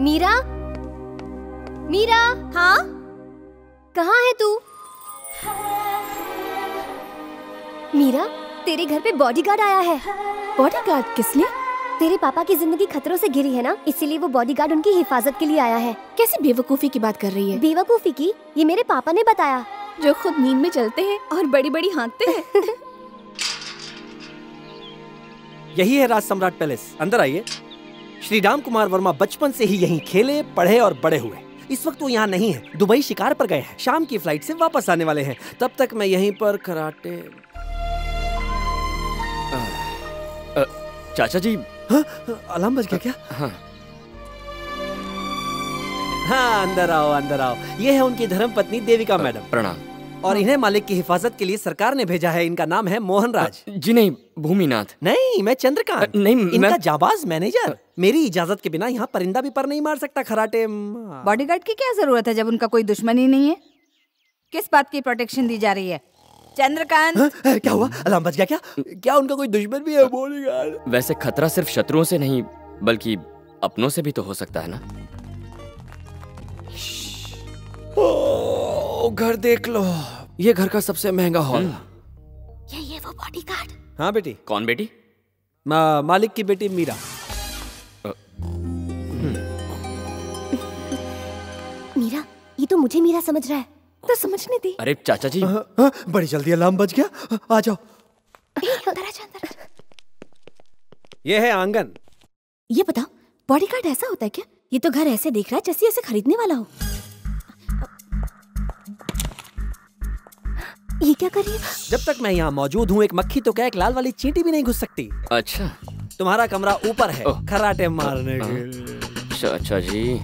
मीरा? मीरा? हाँ? कहाँ है तू? मीरा तेरे घर पे बॉडीगार्ड आया है। बॉडीगार्ड किस लिए तेरे पापा की ज़िंदगी खतरों से घिरी है ना इसीलिए वो बॉडीगार्ड उनकी हिफाजत के लिए आया है। कैसी बेवकूफ़ी की बात कर रही है? बेवकूफ़ी की? ये मेरे पापा ने बताया। जो खुद नींद में चलते हैं और बड़ी बड़ी हाँकते हैं। यही है राज सम्राट पैलेस। अंदर आइए। श्री राम कुमार वर्मा बचपन से ही यहीं खेले पढ़े और बड़े हुए। इस वक्त वो यहाँ नहीं है दुबई शिकार पर गए हैं। शाम की फ़्लाइट से वापस आने वाले हैं। तब तक मैं यहीं पर कराटे चाचा जी हाँ, अलार्म बज गया क्या? हाँ। हाँ अंदर आओ अंदर आओ। ये है उनकी धर्म पत्नी देविका मैडम। प्रणाम। और इन्हें मालिक की हिफाजत के लिए सरकार ने भेजा है। इनका नाम है मोहन राज जी नहीं भूमिनाथ। नहीं मैं चंद्रकांत। नहीं इनका मैं जाबाज मैनेजर। मेरी इजाज़त के बिना यहाँ परिंदा भी पर नहीं मार सकता खराटे। बॉडीगार्ड की क्या ज़रूरत है जब उनका कोई दुश्मन ही नहीं है? किस बात की प्रोटेक्शन दी जा रही है? चंद्रकांत? हाँ, क्या हुआ? अलार्म बज गया क्या? क्या उनका कोई दुश्मन भी है बॉडीगार्ड? वैसे खतरा सिर्फ़ शत्रुओं से नहीं बल्कि अपनों से भी तो हो सकता है ना? ओ, घर देख लो। ये घर का सबसे महँगा हॉल। ये ये वो बॉडीगार्ड हाँ बेटी। कौन बेटी? मा, मालिक की बेटी मीरा। तो मुझे मीरा समझ रहा है। तो समझने दी। अरे चाचा जी। हाँ, हाँ, बड़ी जल्दी अलार्म बज गया। आ जाओ। अंदर आजा अंदर ये है आँगन। ये बताओ बॉडीगार्ड ऐसा होता है क्या? ये तो घर ऐसे देख रहा है जैसे ऐसे खरीदने वाला हो। ये क्या कर रही है? जब तक मैं यहाँ मौजूद हूँ एक मक्खी तो क्या एक लाल वाली चींटी भी नहीं घुस सकती? अच्छा। तुम्हारा कमरा ऊपर है खराटे मारने के। लिए। चाचा जी।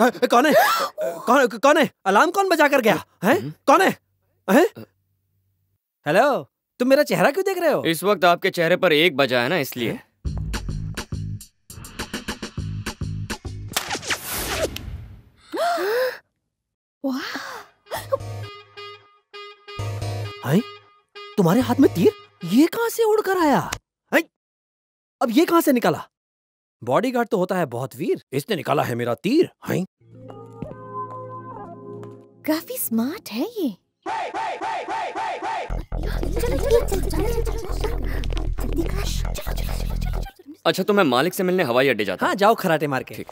कौन है? कौन कौन है? अलार्म कौन बजा कर गया? है? कौन है? हेलो? तुम मेरा चेहरा क्यों देख रहे हो? इस वक्त आपके चेहरे पर एक बजा है ना इसलिए। हैं? तुम्हारे हाथ में तीर? ये कहाँ से उड़कर आया? हैं? अब ये कहाँ से निकला? बॉडीगार्ड तो होता है बहुत वीर इसने निकाला है मेरा तीर हैं? काफ़ी स्मार्ट है ये अच्छा तो मैं मालिक से मिलने हवाई अड्डे जाता हाँ जाओ खराटे मार के ठीक।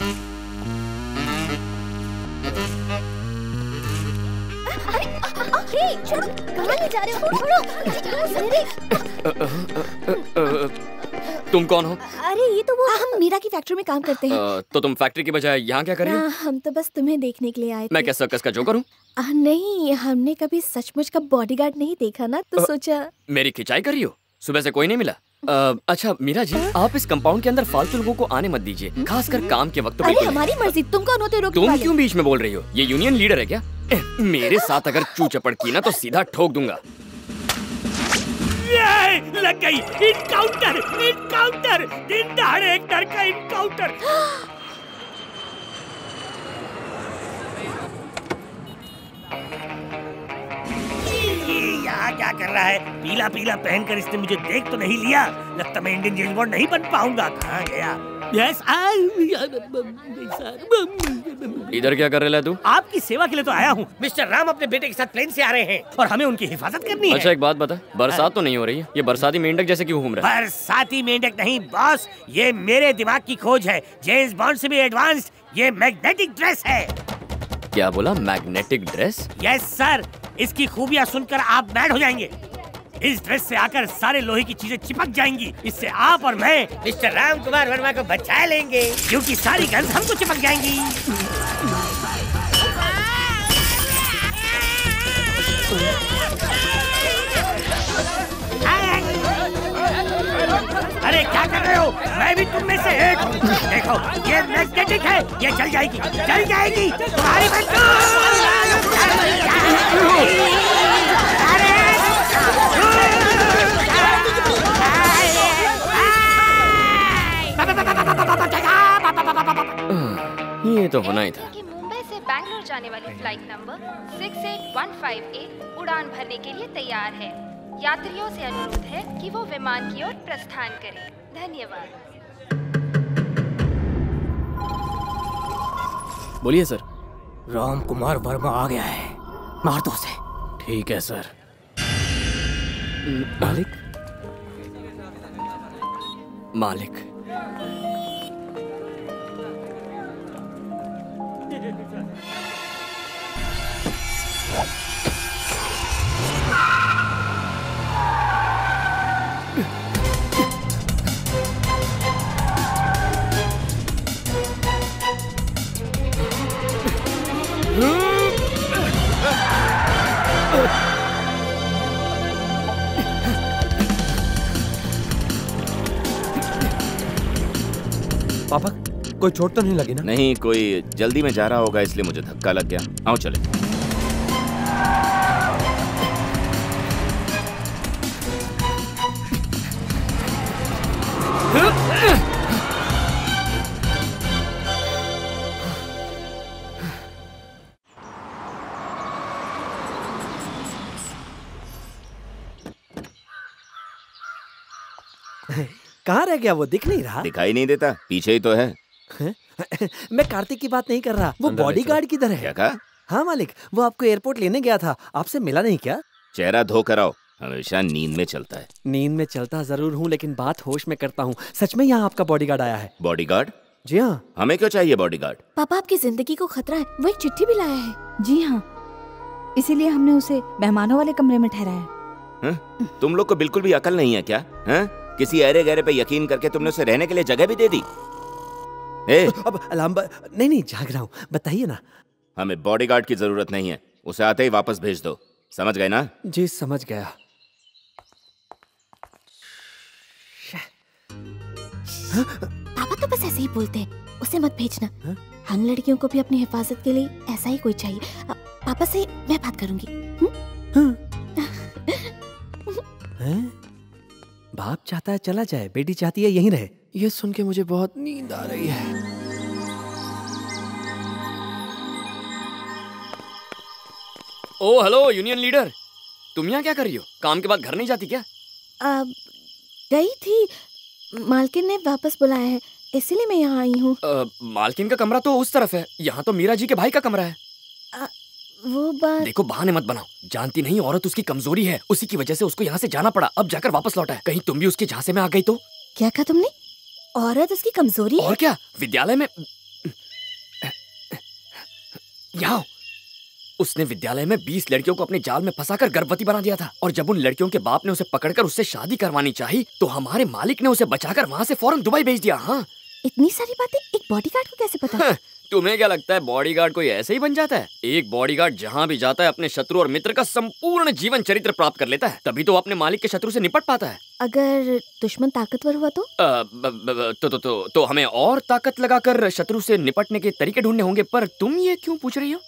कहाँ ले जा रहे हो छोड़ो हूँ। तुम कौन हो? अरे ये तो वो हम मीरा की फैक्ट्री में काम करते हैं। तो तुम फैक्ट्री की बजाय यहाँ क्या कर रही हो? हम तो बस तुम्हें देखने के लिए आए मैं क्या सर्कस का जोकर हूँ? नहीं हमने कभी सचमुच का बॉडीगार्ड नहीं देखा ना तो सोचा मेरी खिंचाई कर रही हो? सुबह से कोई नहीं मिला? अ, अच्छा मीरा जी आप इस कंपाउंड के अंदर फालतू लोगों को आने मत दीजिए खासकर काम के वक्त तो अरे हमारी मर्ज़ी तुम कौन होते हो तुम क्यों बीच में बोल रही हो? ये यूनियन लीडर है क्या? एह, मेरे साथ अगर चू चपड़ की ना तो सीधा ठोक दूँगा। ये लग गई इनकाउंटर दिन दहाड़े एक डर का इनकाउंटर यहाँ क्या कर रहा है? पीला पीला पहनकर इसने मुझे देख तो नहीं लिया। लगता मैं इंडियन जेल नहीं बन पाऊँगा। कहाँ गया? यस इधर क्या कर रहा है तू? आपकी सेवा के लिए तो आया हूँ। मिस्टर राम अपने बेटे के साथ प्लेन से आ रहे हैं और हमें उनकी हिफाजत करनी अच्छा है। एक बात बता बरसात तो नहीं हो रही है? ये बरसाती मेंढक जैसे क्यों घूम रहा है? बरसाती मेंढक नहीं बॉस ये मेरे दिमाग की खोज है। जेम्स बॉन्ड से भी एडवांस्ड ये मैग्नेटिक ड्रेस है। क्या बोला? मैग्नेटिक ड्रेस यस सर इसकी खूबियाँ सुनकर आप मैड हो जाएँगे। इस ड्रेस से आकर सारे लोहे की चीज़ें चिपक जाएँगी। इससे आप और मैं, मिस्टर राम कुमार वर्मा को बचा लेंगे। क्योंकि सारी गन्स हमको चिपक जाएँगी। अरे, क्या कर रहे हो? मैं भी तुम में से एक देखो, ये मैग्नेटिक है, ये चल जाएगी चल जाएगी। तुम्हारी ये तो होना ही था। मुंबई से बैंगलोर जाने वाली फ़्लाइट नंबर 68158 उड़ान भरने के लिए तैयार है। यात्रियों से अनुरोध है कि वो विमान की ओर प्रस्थान करें। धन्यवाद। बोलिए सर। राम कुमार वर्मा आ गया है। मार दो उसे। ठीक है सर। मालिक? मालिक? कोई चोट तो नहीं लगी ना। नहीं कोई जल्दी में जा रहा होगा इसलिए मुझे धक्का लग गया। आओ चले। कहाँ रह गया वो? दिख नहीं रहा। दिखाई नहीं देता पीछे ही तो है। मैं कार्तिक की बात नहीं कर रहा वो बॉडीगार्ड किधर है। क्या कहा? हाँ मालिक वो आपको एयरपोर्ट लेने गया था आपसे मिला नहीं क्या? चेहरा धो कर आओ हमेशा नींद में चलता है। नींद में चलता ज़रूर हूँ लेकिन बात होश में करता हूँ। सच में यहाँ आपका बॉडीगार्ड आया है। बॉडीगार्ड जी हाँ। हमें क्यों चाहिए बॉडीगार्ड पापा आपकी ज़िंदगी को खतरा है वो एक चिट्ठी भी लाया है। जी हाँ। इसीलिए हमने उसे मेहमानों वाले कमरे में ठहराया हैं? तुम लोग को बिल्कुल भी अकल नहीं है क्या? हैं? किसी अरे गहरे पे यकीन करके तुमने उसे रहने के लिए जगह भी दे दी? ए, अब अलार्म नहीं नहीं जाग रहा हूँ। बताइए ना। हमें बॉडीगार्ड की ज़रूरत नहीं है। उसे आते ही वापस भेज दो। समझ गए ना? जी समझ गया। पापा तो बस ऐसे ही बोलते हैं। उसे मत भेजना। हम लड़कियों को भी अपनी हिफाजत के लिए ऐसा ही कोई चाहिए। पापा से मैं बात करूँगी। बाप चाहता है चला जाए बेटी चाहती है यहीं रहे। ये सुन के मुझे बहुत नींद आ रही है। ओ हेलो यूनियन लीडर तुम यहाँ क्या कर रही हो? काम के बाद घर नहीं जाती क्या? अब गई थी। मालकिन ने वापस बुलाया है इसीलिए मैं यहाँ आई हूँ। मालकिन का कमरा तो उस तरफ़ है। यहाँ तो मीरा जी के भाई का कमरा है। आ, वो बात देखो बहाने मत बनाओ। जानती नहीं औरत उसकी कमज़ोरी है। उसी की वजह से उसको यहाँ से जाना पड़ा। अब जाकर वापस लौटा है। कहीं तुम भी उसके झांसे में आ गई तो? क्या कहा तुमने? औरत उसकी कमज़ोरी और क्या? विद्यालय में यहाँ उसने विद्यालय में बीस लड़कियों को अपने जाल में फंसाकर गर्भवती बना दिया था। और जब उन लड़कियों के बाप ने उसे पकड़कर उससे शादी करवानी चाहिए तो हमारे मालिक ने उसे बचाकर वहाँ से फ़ौरन दुबई भेज दिया हाँ। इतनी सारी बातें एक बॉडीगार्ड को कैसे पता? तुम्हें क्या लगता है बॉडीगार्ड कोई ऐसे ही बन जाता है? एक बॉडीगार्ड जहाँ भी जाता है अपने शत्रु और मित्र का संपूर्ण जीवन चरित्र प्राप्त कर लेता है। तभी तो अपने मालिक के शत्रु से निपट पाता है। अगर दुश्मन ताकतवर हुआ तो? अ, ब, ब, ब, तो, तो, तो, तो हमें और ताकत लगाकर शत्रु से निपटने के तरीके ढूँढने होंगे पर तुम ये क्यों पूछ रही हो?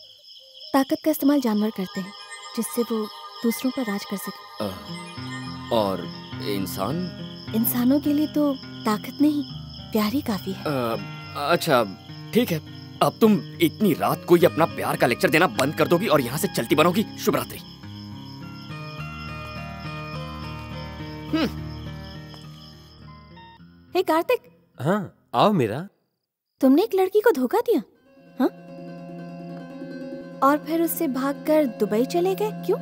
ताकत का इस्तेमाल जानवर करते हैं जिससे वो दूसरों पर राज कर सके। और इंसान? इंसानों के लिए तो ताकत नहीं प्यार ही काफ़ी है। अ, अच्छा ठीक है। अब तुम इतनी रात को ही अपना प्यार का लेक्चर देना बंद कर दोगी और यहाँ से चलती बनोगी। शुभ रात्रि। हे कार्तिक। हाँ आओ मेरा। तुमने एक लड़की को धोखा दिया हाँ? और फिर उससे भागकर दुबई चले गए क्यों?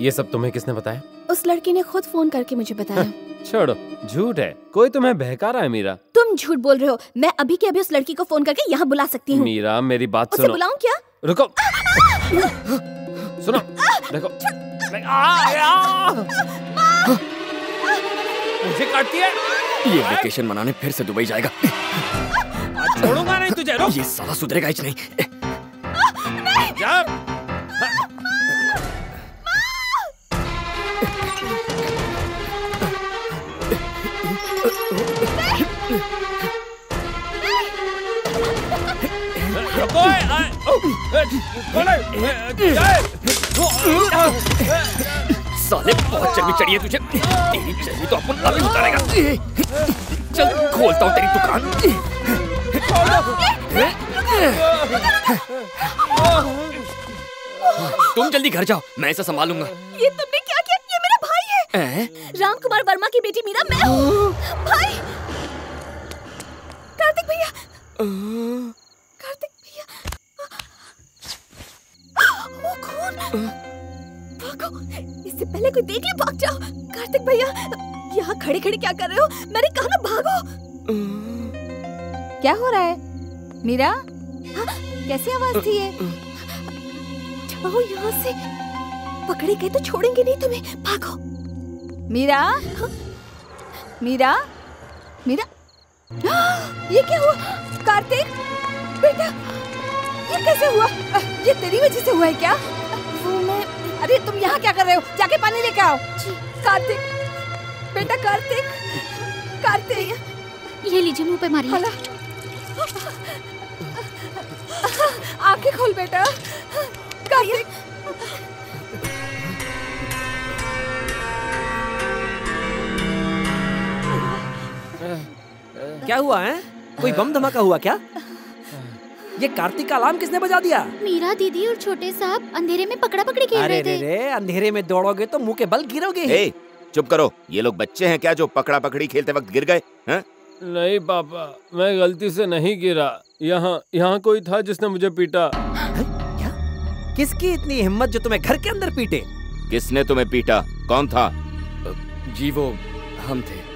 ये सब तुम्हें किसने बताया? उस लड़की ने खुद फ़ोन करके मुझे बताया। छोड़ो झूठ है कोई तुम्हें बहका रहा है मीरा तुम झूठ बोल रहे हो मैं अभी के अभी उस लड़की को फ़ोन करके यहाँ बुला सकती हूँ मीरा मेरी बात सुनो बुलाऊं क्या रुको सुनो देखो मुझे काटती है ये वेकेशन मनाने फिर से दुबई जाएगा छोड़ूँगा नहीं तुझे रुक ये साला सुधरेगा ही नहीं जा साले बहुत चर्बी चढ़ी है तुझे। तेरी चर्बी तो अपन अभी उतारेगा। चल खोलता हूँ तेरी दुकान। तुम जल्दी घर जाओ मैं इसे संभालूँगा। ये तुमने क्या किया? ये मेरा भाई है। हैं? राम कुमार वर्मा की बेटी मीरा मैं हूँ। भाई कार्तिक भैया। कार्तिक भैया। वो खून। भागो इससे पहले कोई देख ले भाग जाओ। कार्तिक भैया यहाँ खड़े खड़े क्या कर रहे हो? मैंने कहा ना भागो। क्या हो रहा है? मीरा? हाँ, कैसी आवाज़ थी ये? जाओ यहाँ से। पकड़े गए तो छोड़ेंगे नहीं तुम्हें। भागो। मीरा? मीरा? मीरा? ये क्या हुआ? कार्तिक? बेटा ये कैसे हुआ? ये तेरी वजह से हुआ है क्या? वो मैं अरे तुम यहाँ क्या कर रहे हो? जाके पानी लेके आओ। कार्तिक बेटा कार्तिक कार्तिक। ये लीजिए मुँह पे मारिए। आँखें खोल बेटा। कार्तिक क्या हुआ है? कोई बम धमाका हुआ क्या? ये कार्तिक का अलार्म किसने बजा दिया? मीरा दीदी और छोटे साहब अंधेरे में पकड़ा पकड़ी खेल रहे थे। रे अंधेरे में दौड़ोगे तो मुँह के बल गिरोगे ए, चुप करो ये लोग बच्चे हैं क्या जो पकड़ा पकड़ी खेलते वक्त गिर गए हैं? नहीं पापा मैं गलती से नहीं गिरा। यहाँ यहाँ कोई था जिसने मुझे पीटा। क्या? किसकी इतनी हिम्मत जो तुम्हें घर के अंदर पीटे? किसने तुम्हें पीटा? कौन था? जी वो हम थे।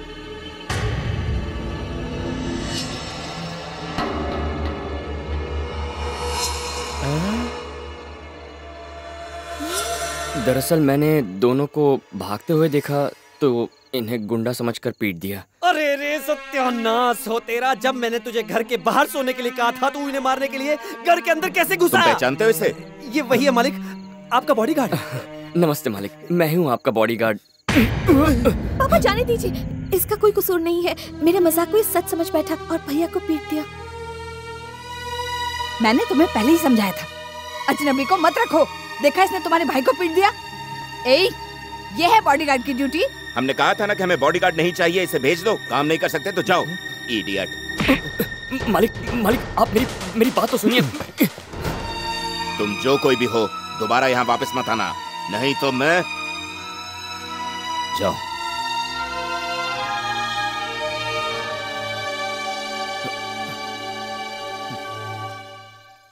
दरअसल मैंने दोनों को भागते हुए देखा तो इन्हें गुंडा समझकर पीट दिया। अरे रे सत्यानाश हो तेरा। जब मैंने तुझे घर के बाहर सोने के लिए कहा था तू इन्हें मारने के लिए घर के अंदर कैसे तुम घुसा पहचानते हो इसे? ये वही है मालिक आपका बॉडीगार्ड नमस्ते मालिक मैं हूँ आपका बॉडीगार्ड पापा जाने दीजिए। इसका कोई कसूर नहीं है। मेरे मज़ाक को सच समझ बैठा और भैया को पीट दिया। मैंने तुम्हें पहले ही समझाया था। अजनबी को मत रखो। देखा इसने तुम्हारे भाई को पीट दिया? ए ये है बॉडीगार्ड की ड्यूटी हमने कहा था ना कि हमें बॉडीगार्ड नहीं चाहिए इसे भेज दो। काम नहीं कर सकते तो जाओ। इडियट मालिक मालिक आप मेरी मेरी बात तो सुनिए। तुम जो कोई भी हो दोबारा यहाँ वापस मत आना। नहीं तो मैं जाओ